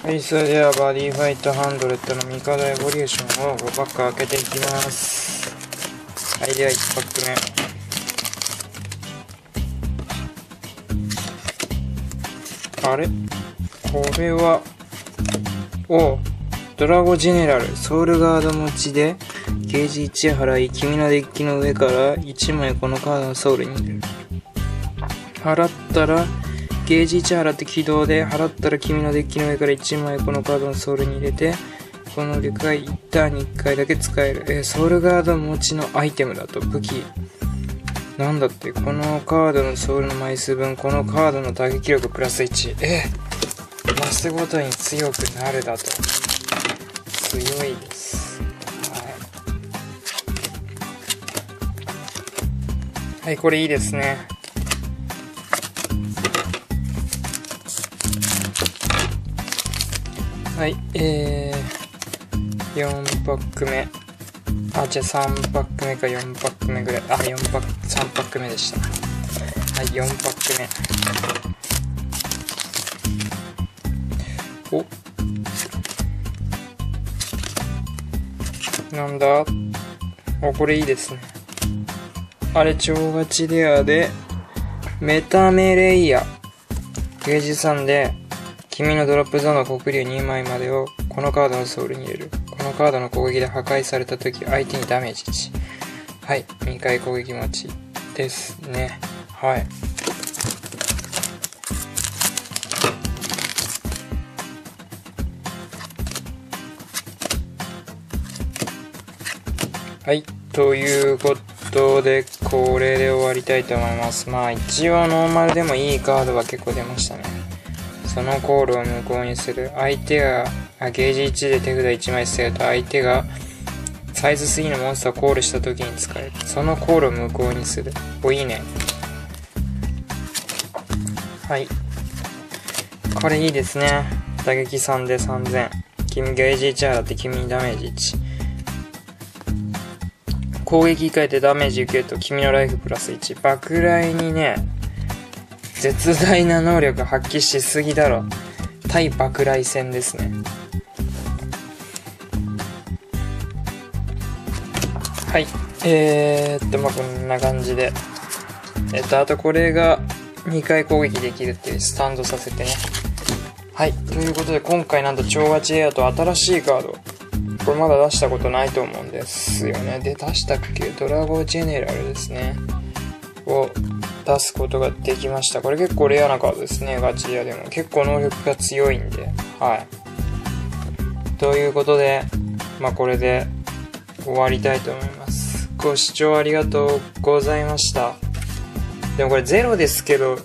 はい、それではバディファイトハンドレッドのミカドエボリューションを5パック開けていきます。はい、では1パック目。あれ？これは、おドラゴジェネラル、ソウルガード持ちで、ゲージ1払い、君のデッキの上から1枚このカードのソウルに入れる。払ったら、ゲージ1払って起動で、払ったら君のデッキの上から1枚このカードのソウルに入れて、この能力が1ターンに1回だけ使える。えー、ソウルガード持ちのアイテムだと武器。なんだって、このカードのソウルの枚数分、このカードの打撃力プラス1。えー、マスごとに強くなるだと。強いです。はい。はい、これいいですね。はい、えー、4パック目。あ、じゃあ3パック目か4パック目ぐらい。あ、4パック、3パック目でした。はい、4パック目。おなんだ？お、これいいですね。あれ、超ガチレアで、メタメレイヤ。ゲージ3で、君のドロップゾーンの黒竜2枚までをこのカードのソウルに入れる。このカードの攻撃で破壊された時、相手にダメージ1。はい。2回攻撃待ちですね。はい。はい。ということで、これで終わりたいと思います。まあ、一応ノーマルでもいいカードは結構出ましたね。そのコールを無効にする。相手が、ゲージ1で手札1枚捨てると相手がサイズ3のモンスターをコールした時に使える。そのコールを無効にする。お、いいね。はい。これいいですね。打撃3で3000。君ゲージ1払って君にダメージ1。攻撃変えてダメージ受けると君のライフプラス1。爆雷にね、絶大な能力発揮しすぎだろ。対爆雷戦ですね。はい。えー、っと、まあ、こんな感じで。えっと、あとこれが2回攻撃できるっていうスタンドさせてね。はい。ということで、今回なんと超ガチエアと新しいカード。これまだ出したことないと思うんですよね。で、出したっけ？ドラゴンジェネラルですね。を出すことができました。これ結構レアなカードですね、ガチリアでも。結構能力が強いんで、はい。ということで、まあこれで終わりたいと思います。ご視聴ありがとうございました。でもこれゼロですけど、